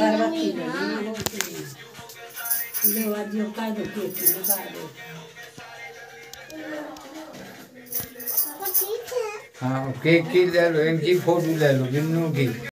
अगरबत्ती दे हाँ गई लो आज यो का दो केक लगा दो हाँ केक की ले लो, इनकी फ़ोटो ले लो जिन्नू की।